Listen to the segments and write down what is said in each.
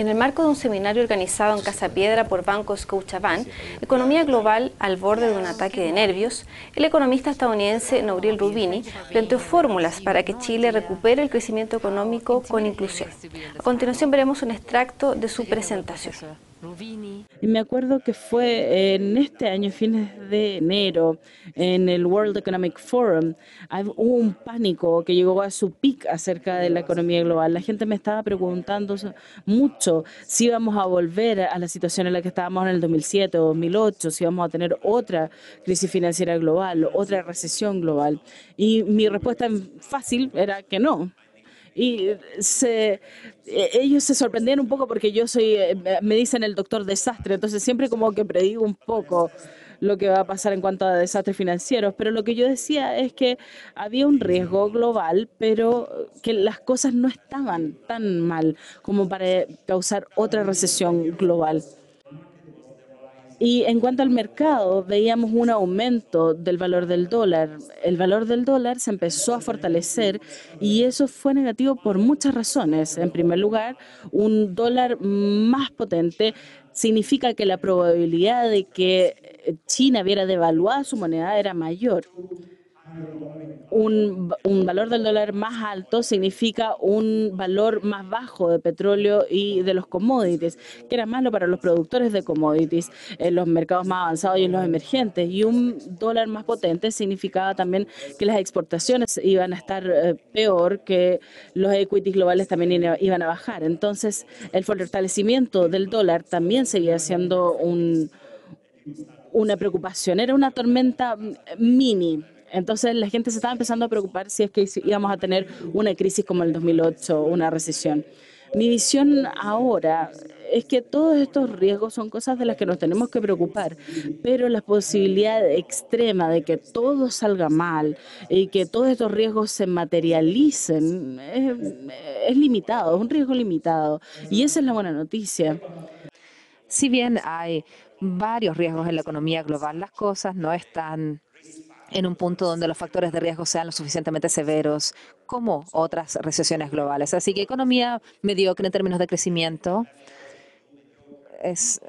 En el marco de un seminario organizado en Casa Piedra por Banco Scotiabank, Economía Global al borde de un ataque de nervios, el economista estadounidense Nouriel Rubini planteó fórmulas para que Chile recupere el crecimiento económico con inclusión. A continuación veremos un extracto de su presentación. Y me acuerdo que fue en este año, fines de enero, en el World Economic Forum, hubo un pánico que llegó a su pic acerca de la economía global. La gente me estaba preguntando mucho si íbamos a volver a la situación en la que estábamos en el 2007 o 2008, si íbamos a tener otra crisis financiera global, otra recesión global. Y mi respuesta fácil era que no y se, e, ellos se sorprendían un poco porque yo soy, eh, me dicen el doctor desastre, entonces siempre como que predigo un poco lo que va a pasar en cuanto a desastres financieros, pero lo que yo decía es que había un riesgo global, pero que las cosas no estaban tan mal como para causar otra recesión global. Y en cuanto al mercado, veíamos un aumento del valor del dólar. El valor del dólar se empezó a fortalecer y eso fue negativo por muchas razones. En primer lugar, un dólar más potente significa que la probabilidad de que China viera devaluada su moneda era mayor un, valor del dólar más alto significa un valor más bajo de petróleo y de los commodities, que era malo para los productores de commodities en los mercados más avanzados y en los emergentes. Y un dólar más potente significaba también que las exportaciones iban a estar eh, peor, que los equities globales también iban a bajar. Entonces, el fortalecimiento del dólar también seguía siendo un, una preocupación. Era una tormenta mini entonces la gente se estaba empezando a preocupar si es que íbamos a tener una crisis como el 2008, una recesión. Mi visión ahora es que todos estos riesgos son cosas de las que nos tenemos que preocupar, pero la posibilidad extrema de que todo salga mal y que todos estos riesgos se materialicen es, es limitado, es un riesgo limitado. Y esa es la buena noticia. Si bien hay varios riesgos en la economía global, las cosas no están en un punto donde los factores de riesgo sean lo suficientemente severos como otras recesiones globales. Así que economía mediocre en términos de crecimiento es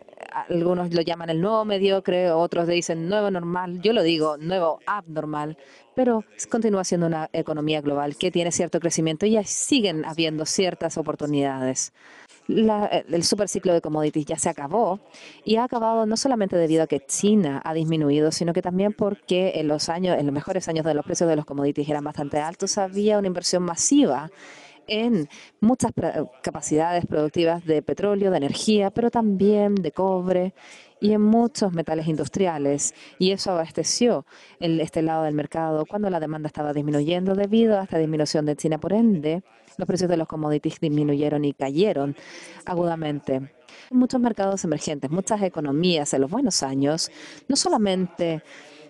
algunos lo llaman el nuevo mediocre, otros dicen nuevo normal, yo lo digo nuevo abnormal, pero continúa siendo una economía global que tiene cierto crecimiento y siguen habiendo ciertas oportunidades el superciclo de commodities ya se acabó y ha acabado no solamente debido a que China ha disminuido, sino que también porque en los años, en los mejores años de los precios de los commodities eran bastante altos, había una inversión masiva en muchas capacidades productivas de petróleo, de energía, pero también de cobre y en muchos metales industriales. Y eso abasteció el, este lado del mercado cuando la demanda estaba disminuyendo debido a esta disminución de China. Por ende, los precios de los commodities disminuyeron y cayeron agudamente. Muchos mercados emergentes, muchas economías en los buenos años, no solamente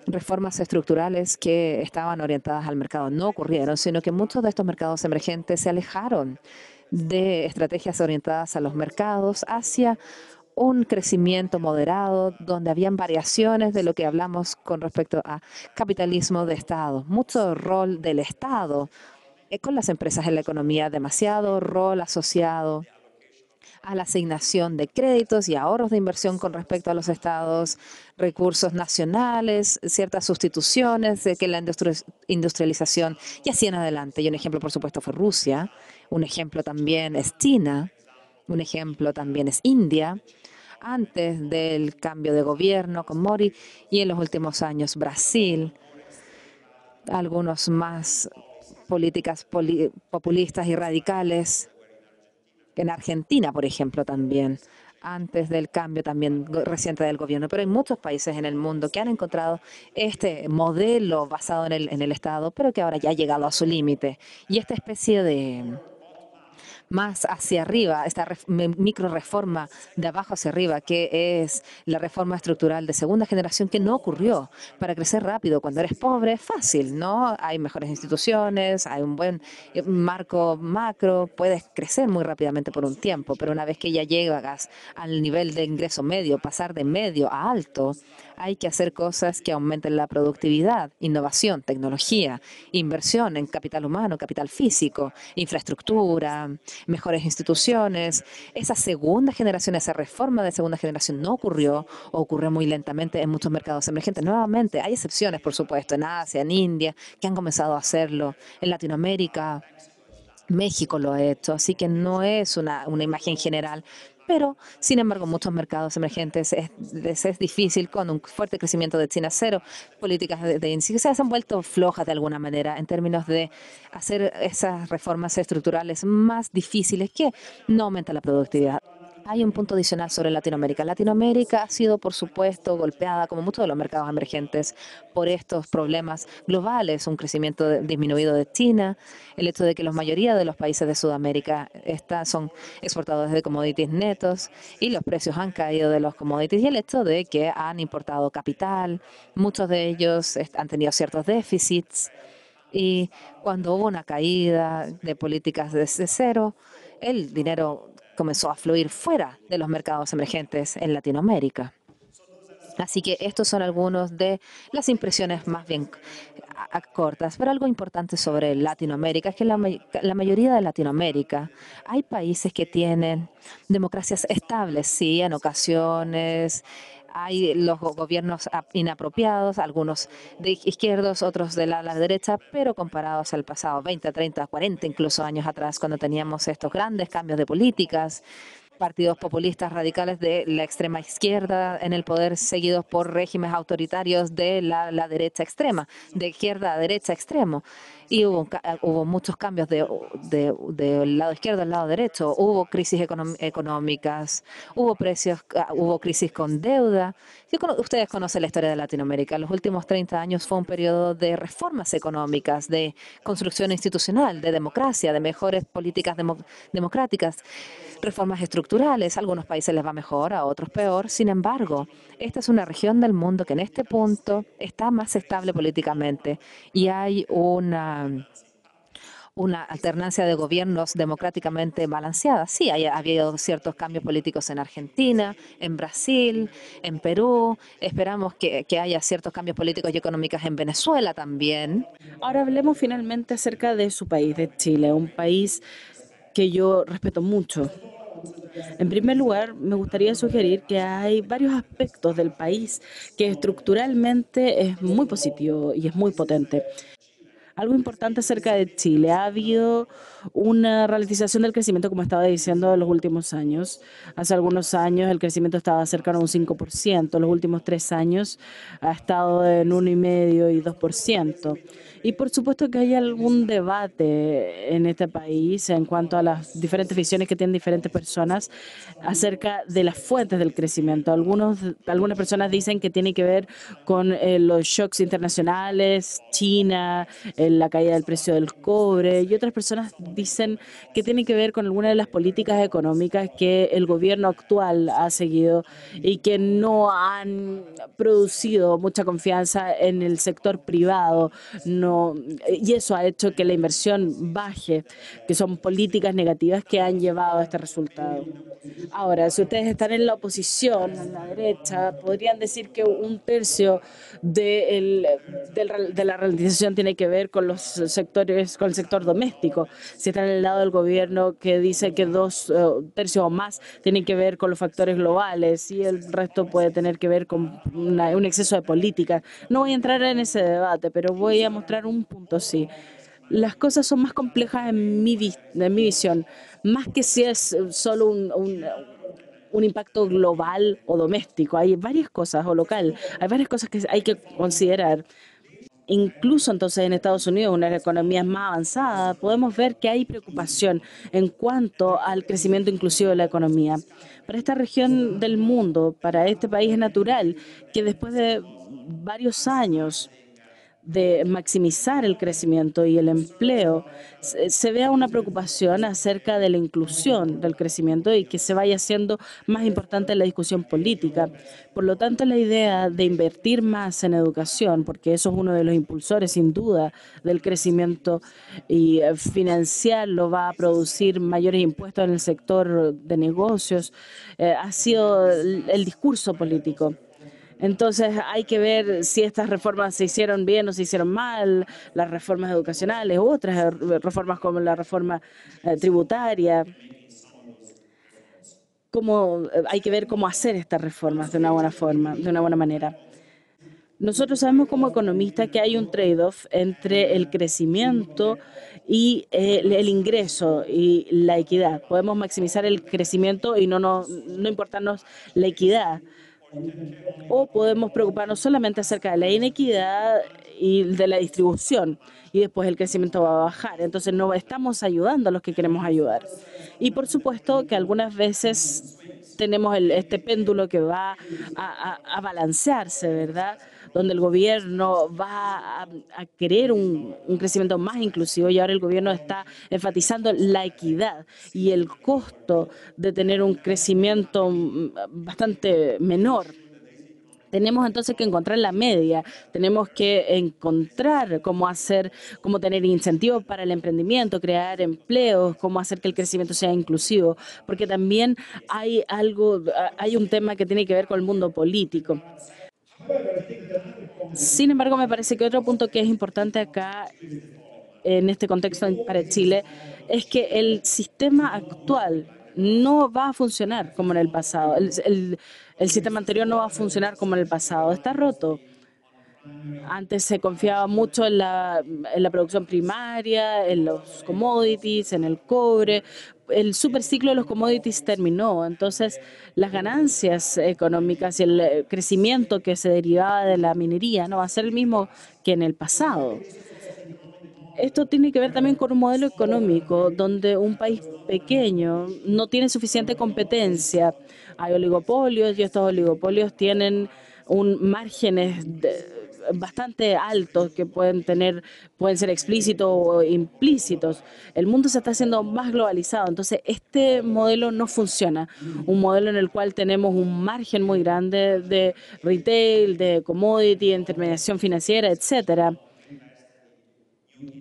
reformas estructurales que estaban orientadas al mercado no ocurrieron, sino que muchos de estos mercados emergentes se alejaron de estrategias orientadas a los mercados hacia un crecimiento moderado, donde habían variaciones de lo que hablamos con respecto a capitalismo de Estado, mucho rol del Estado eh, con las empresas en la economía, demasiado rol asociado a la asignación de créditos y ahorros de inversión con respecto a los estados, recursos nacionales, ciertas sustituciones de que la industrialización y así en adelante. Y un ejemplo, por supuesto, fue Rusia, un ejemplo también es China, un ejemplo también es India, antes del cambio de gobierno con Mori y en los últimos años Brasil, algunos más políticas populistas y radicales, en Argentina, por ejemplo, también, antes del cambio también reciente del gobierno. Pero hay muchos países en el mundo que han encontrado este modelo basado en el, en el Estado, pero que ahora ya ha llegado a su límite. Y esta especie de más hacia arriba, esta micro reforma de abajo hacia arriba, que es la reforma estructural de segunda generación que no ocurrió. Para crecer rápido, cuando eres pobre, es fácil, ¿no? Hay mejores instituciones, hay un buen eh, marco macro, puedes crecer muy rápidamente por un tiempo, pero una vez que ya llegas al nivel de ingreso medio, pasar de medio a alto, hay que hacer cosas que aumenten la productividad, innovación, tecnología, inversión en capital humano, capital físico, infraestructura, mejores instituciones. Esa segunda generación, esa reforma de segunda generación no ocurrió o ocurrió muy lentamente en muchos mercados emergentes. Nuevamente, hay excepciones, por supuesto, en Asia, en India, que han comenzado a hacerlo, en Latinoamérica. México lo ha hecho, así que no es una, una imagen general, pero sin embargo muchos mercados emergentes es, difícil con un fuerte crecimiento de China cero, políticas de, de se han vuelto flojas de alguna manera en términos de hacer esas reformas estructurales más difíciles que no aumenta la productividad. Hay un punto adicional sobre Latinoamérica. Latinoamérica ha sido, por supuesto, golpeada, como muchos de los mercados emergentes, por estos problemas globales, un crecimiento disminuido de China, el hecho de que la mayoría de los países de Sudamérica está, son exportadores de commodities netos y los precios han caído de los commodities y el hecho de que han importado capital, muchos de ellos han tenido ciertos déficits y cuando hubo una caída de políticas desde cero, el dinero comenzó a fluir fuera de los mercados emergentes en Latinoamérica. Así que estos son algunos de las impresiones más bien cortas, pero algo importante sobre Latinoamérica es que la, la, mayoría de Latinoamérica hay países que tienen democracias estables, sí, en ocasiones hay los gobiernos inapropiados, algunos de izquierdos, otros de la, derecha, pero comparados al pasado 20, 30, 40 incluso años atrás, cuando teníamos estos grandes cambios de políticas, partidos populistas radicales de la extrema izquierda en el poder, seguidos por regímenes autoritarios de la, la derecha extrema, de izquierda a derecha extremo y hubo, hubo muchos cambios del de, de, lado izquierdo al lado derecho. Hubo crisis económicas, hubo precios, ah, hubo crisis con deuda. Ustedes conocen la historia de Latinoamérica. Los últimos 30 años fue un periodo de reformas económicas, de construcción institucional, de democracia, de mejores políticas democráticas, reformas estructurales. A algunos países les va mejor, a otros peor. Sin embargo, esta es una región del mundo que en este punto está más estable políticamente y hay una una alternancia de gobiernos democráticamente balanceada. Sí, ha habido ciertos cambios políticos en Argentina, en Brasil, en Perú. Esperamos que, que, haya ciertos cambios políticos y económicos en Venezuela también. Ahora hablemos finalmente acerca de su país, de Chile, un país que yo respeto mucho. En primer lugar, me gustaría sugerir que hay varios aspectos del país que estructuralmente es muy positivo y es muy potente. Algo importante acerca de Chile. Ha habido una ralentización del crecimiento, como estaba diciendo, en los últimos años. Hace algunos años el crecimiento estaba cercano a un 5%. Los últimos tres años ha estado en 1,5 y 2%. Y por supuesto que hay algún debate en este país en cuanto a las diferentes visiones que tienen diferentes personas acerca de las fuentes del crecimiento. Algunos, algunas personas dicen que tiene que ver con eh, los shocks internacionales, China, la caída del precio del cobre, y otras personas dicen que tiene que ver con algunas de las políticas económicas que el gobierno actual ha seguido y que no han producido mucha confianza en el sector privado. No, y eso ha hecho que la inversión baje, que son políticas negativas que han llevado a este resultado. Ahora, si ustedes están en la oposición, en la derecha, podrían decir que un tercio de, el, de la realización tiene que ver con los sectores, con el sector doméstico. Si están el lado del gobierno que dice que dos uh, tercios o más tienen que ver con los factores globales y el resto puede tener que ver con un exceso de política. No voy a entrar en ese debate, pero voy a mostrar un punto, sí las cosas son más complejas en mi, en visión, más que si es solo un, impacto global o doméstico. Hay varias cosas, o local, hay varias cosas que hay que considerar. Incluso entonces en Estados Unidos, una economía más avanzada, podemos ver que hay preocupación en cuanto al crecimiento inclusivo de la economía. Para esta región del mundo, para este país es natural que después de varios años de maximizar el crecimiento y el empleo, se, vea una preocupación acerca de la inclusión del crecimiento y que se vaya haciendo más importante la discusión política. Por lo tanto, la idea de invertir más en educación, porque eso es uno de los impulsores, sin duda, del crecimiento y eh, financiarlo va a producir mayores impuestos en el sector de negocios, eh, ha sido el discurso político. Entonces hay que ver si estas reformas se hicieron bien o se hicieron mal, las reformas educacionales u otras reformas como la reforma eh, tributaria. Cómo, eh, hay que ver cómo hacer estas reformas de una buena forma, de una buena manera. Nosotros sabemos como economistas que hay un trade-off entre el crecimiento y eh, el, ingreso y la equidad. Podemos maximizar el crecimiento y no, no, no importarnos la equidad o podemos preocuparnos solamente acerca de la inequidad y de la distribución y después el crecimiento va a bajar. Entonces no estamos ayudando a los que queremos ayudar. Y por supuesto que algunas veces tenemos este péndulo que va a balancearse, ¿verdad? Donde el gobierno va a, querer un, crecimiento más inclusivo y ahora el gobierno está enfatizando la equidad y el costo de tener un crecimiento mm, bastante menor. Tenemos entonces que encontrar la media, tenemos que encontrar cómo hacer, cómo tener incentivos para el emprendimiento, crear empleos, cómo hacer que el crecimiento sea inclusivo, porque también hay algo, hay un tema que tiene que ver con el mundo político. Sin embargo, me parece que otro punto que es importante acá, en este contexto para Chile, es que el sistema actual no va a funcionar como en el pasado. El, sistema anterior no va a funcionar como en el pasado. Está roto. Antes se confiaba mucho en la, en la producción primaria, en los commodities, en el cobre, el superciclo de los commodities terminó, entonces las ganancias económicas y el eh, crecimiento que se derivaba de la minería no va a ser el mismo que en el pasado. Esto tiene que ver también con un modelo económico donde un país pequeño no tiene suficiente competencia. Hay oligopolios y estos oligopolios tienen un márgenes de, bastante altos que pueden tener, pueden ser explícitos o implícitos. El mundo se está haciendo más globalizado, entonces este modelo no funciona. Un modelo en el cual tenemos un margen muy grande de retail, de commodity, intermediación financiera, etcétera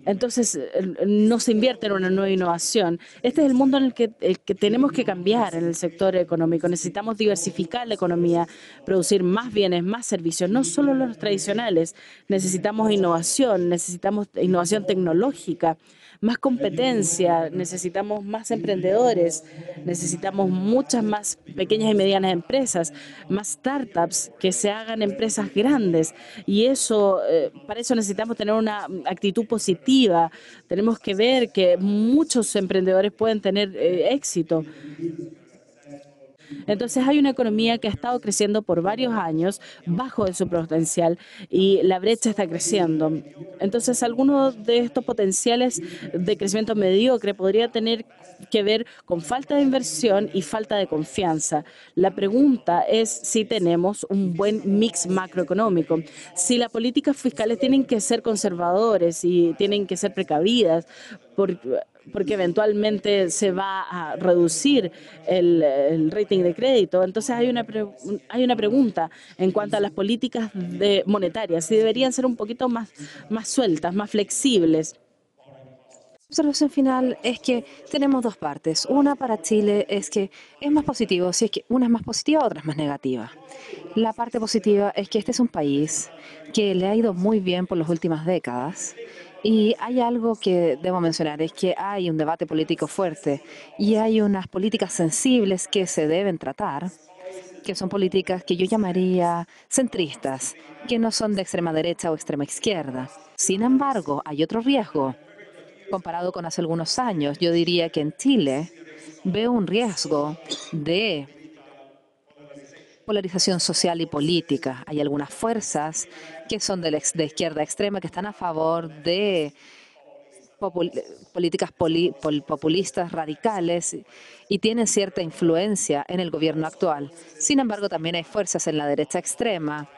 entonces, no se invierte en una nueva innovación. Este es el mundo en el que, tenemos que cambiar en el sector económico. Necesitamos diversificar la economía, producir más bienes, más servicios, no solo los tradicionales. Necesitamos innovación, necesitamos innovación tecnológica más competencia, necesitamos más emprendedores, necesitamos muchas más pequeñas y medianas empresas, más startups que se hagan empresas grandes. Y eso, eh, para eso necesitamos tener una actitud positiva. Tenemos que ver que muchos emprendedores pueden tener eh, éxito. Entonces hay una economía que ha estado creciendo por varios años bajo de su potencial y la brecha está creciendo. Entonces algunos de estos potenciales de crecimiento mediocre podría tener que ver con falta de inversión y falta de confianza. La pregunta es si tenemos un buen mix macroeconómico, si las políticas fiscales tienen que ser conservadores y tienen que ser precavidas, porque eventualmente se va a reducir el, rating de crédito. Entonces hay una, hay una pregunta en cuanto a las políticas de monetarias, si deberían ser un poquito más, más sueltas, más flexibles. La observación final es que tenemos dos partes. Una para Chile es que es más positivo, si es que una es más positiva, otra es más negativa. La parte positiva es que este es un país que le ha ido muy bien por las últimas décadas y hay algo que debo mencionar, es que hay un debate político fuerte y hay unas políticas sensibles que se deben tratar, que son políticas que yo llamaría centristas, que no son de extrema derecha o extrema izquierda. Sin embargo, hay otro riesgo. Comparado con hace algunos años, yo diría que en Chile veo un riesgo de polarización social y política. Hay algunas fuerzas que son de, la, izquierda extrema que están a favor de políticas populistas radicales y tienen cierta influencia en el gobierno actual. Sin embargo, también hay fuerzas en la derecha extrema,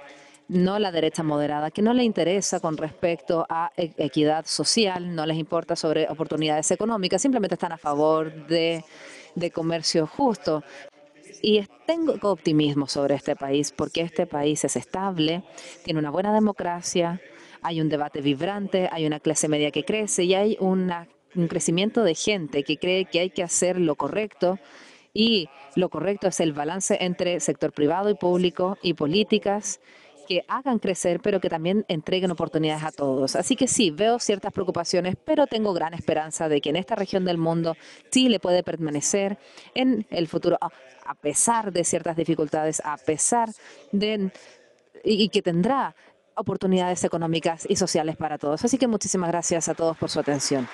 no la derecha moderada, que no le interesa con respecto a e, equidad social, no les importa sobre oportunidades económicas, simplemente están a favor de comercio justo. Y tengo optimismo sobre este país porque este país es estable, tiene una buena democracia, hay un debate vibrante, hay una clase media que crece y hay un crecimiento de gente que cree que hay que hacer lo correcto y lo correcto es el balance entre sector privado y público y políticas que hagan crecer, pero que también entreguen oportunidades a todos. Así que sí, veo ciertas preocupaciones, pero tengo gran esperanza de que en esta región del mundo Chile puede permanecer en el futuro, a pesar de ciertas dificultades, a pesar de y que tendrá oportunidades económicas y sociales para todos. Así que muchísimas gracias a todos por su atención.